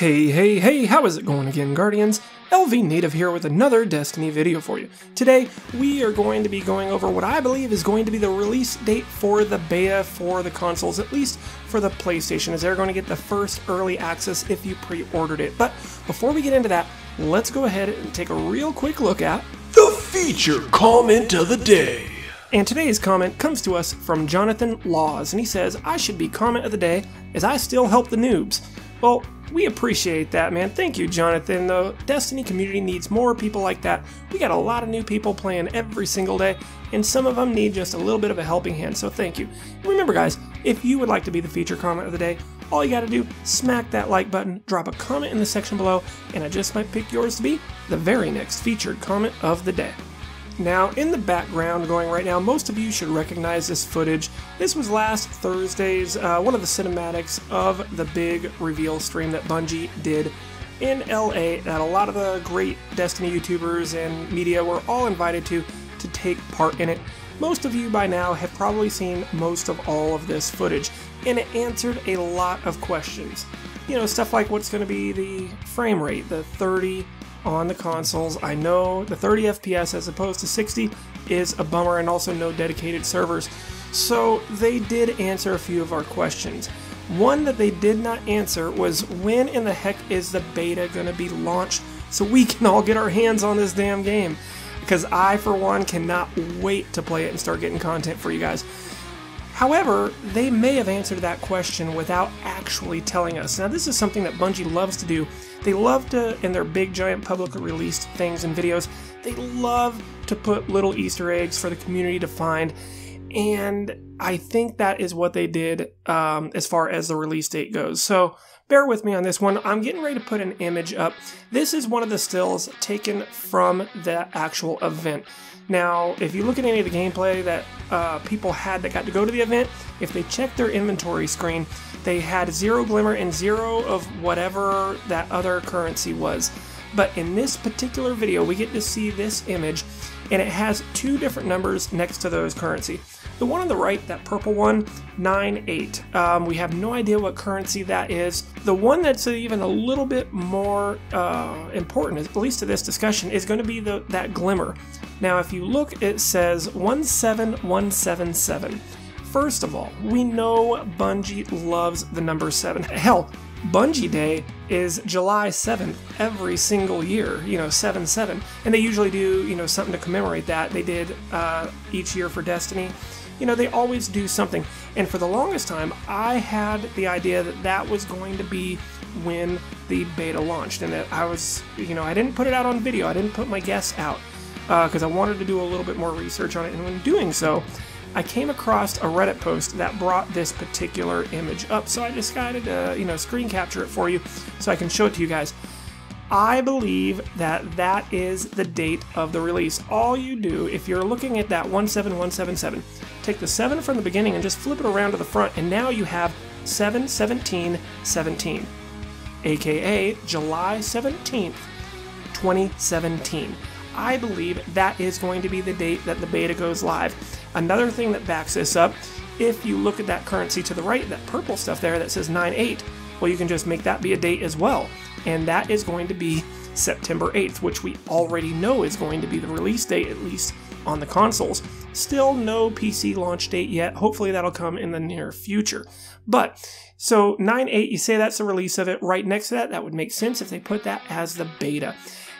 Hey, hey, hey, how is it going again, Guardians? LV Native here with another Destiny video for you. Today, we are going to be going over what I believe is going to be the release date for the beta for the consoles, at least for the PlayStation, as they're going to get the first early access if you pre-ordered it. But before we get into that, let's go ahead and take a real quick look at the feature comment of the day. And today's comment comes to us from Jonathan Laws, and he says, I should be comment of the day as I still help the noobs. Well, we appreciate that, man. Thank you, Jonathan. The Destiny community needs more people like that. We got a lot of new people playing every single day, and some of them need just a little bit of a helping hand, so thank you. Remember, guys, if you would like to be the feature comment of the day, all you gotta do, is smack that like button, drop a comment in the section below, and I just might pick yours to be the very next featured comment of the day. Now, in the background going right now, most of you should recognize this footage. This was last Thursday's, uh, one of the cinematics of the big reveal stream that Bungie did in LA that a lot of the great Destiny YouTubers and media were all invited to to take part in it. Most of you by now have probably seen most of all of this footage, and it answered a lot of questions. You know, stuff like what's going to be the frame rate, the 30 on the consoles. I know the 30 FPS as opposed to 60 is a bummer and also no dedicated servers. So they did answer a few of our questions. One that they did not answer was when in the heck is the beta going to be launched so we can all get our hands on this damn game? Because I, for one, cannot wait to play it and start getting content for you guys. However, they may have answered that question without actually telling us. Now, this is something that Bungie loves to do. They love to, in their big, giant, publicly released things and videos, they love to put little Easter eggs for the community to find. And I think that is what they did um, as far as the release date goes. So bear with me on this one. I'm getting ready to put an image up. This is one of the stills taken from the actual event. Now, if you look at any of the gameplay that uh, people had that got to go to the event, if they check their inventory screen, they had zero glimmer and zero of whatever that other currency was. But in this particular video, we get to see this image, and it has two different numbers next to those currency. The one on the right, that purple one, 9-8. Um, we have no idea what currency that is. The one that's even a little bit more uh, important, at least to this discussion, is going to be the, that glimmer. Now, if you look, it says 17177. First of all, we know Bungie loves the number 7. Hell, Bungie Day is July 7th every single year, you know, 7 7. And they usually do, you know, something to commemorate that. They did uh, each year for Destiny you know, they always do something. And for the longest time, I had the idea that that was going to be when the beta launched. And that I was, you know, I didn't put it out on video, I didn't put my guess out because uh, I wanted to do a little bit more research on it. And when doing so, I came across a Reddit post that brought this particular image up. So I decided to, you know, screen capture it for you so I can show it to you guys. I believe that that is the date of the release. All you do, if you're looking at that 17177, take the 7 from the beginning and just flip it around to the front, and now you have 71717, aka July 17th, 2017. I believe that is going to be the date that the beta goes live. Another thing that backs this up, if you look at that currency to the right, that purple stuff there that says 9 8, well, you can just make that be a date as well and that is going to be September 8th, which we already know is going to be the release date, at least on the consoles. Still no PC launch date yet. Hopefully that'll come in the near future. But so 9.8, you say that's the release of it. Right next to that, that would make sense if they put that as the beta.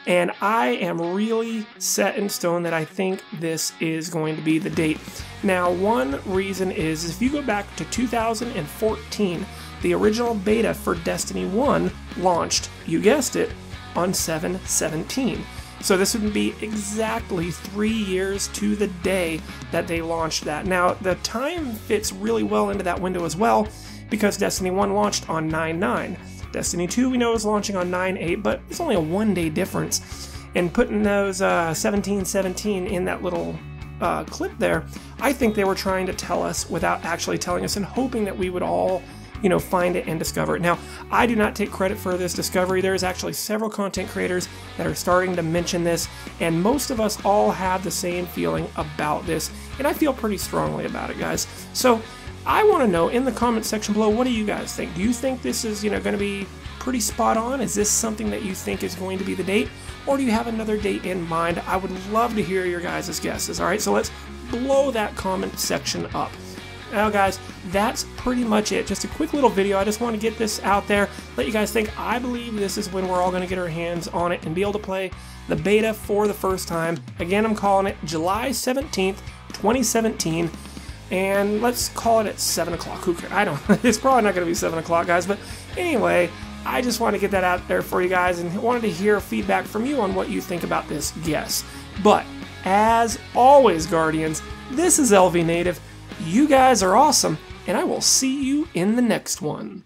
And I am really set in stone that I think this is going to be the date. Now, one reason is if you go back to 2014, the original beta for Destiny 1 launched, you guessed it, on 717. So this would be exactly three years to the day that they launched that. Now, the time fits really well into that window as well, because Destiny 1 launched on 9 9. Destiny 2 we know is launching on 9 8, but it's only a one day difference. And putting those uh, 1717 in that little uh, clip there, I think they were trying to tell us without actually telling us and hoping that we would all you know, find it and discover it. Now, I do not take credit for this discovery. There's actually several content creators that are starting to mention this, and most of us all have the same feeling about this, and I feel pretty strongly about it, guys. So, I want to know in the comment section below, what do you guys think? Do you think this is, you know, going to be pretty spot on? Is this something that you think is going to be the date? Or do you have another date in mind? I would love to hear your guys' guesses. All right, so let's blow that comment section up. Now, guys, that's pretty much it. Just a quick little video. I just want to get this out there, let you guys think. I believe this is when we're all going to get our hands on it and be able to play the beta for the first time. Again, I'm calling it July 17th, 2017 and let's call it at 7 o'clock. Who cares? I don't, it's probably not going to be 7 o'clock, guys, but anyway, I just want to get that out there for you guys and wanted to hear feedback from you on what you think about this guess. But, as always, Guardians, this is LV Native. You guys are awesome, and I will see you in the next one.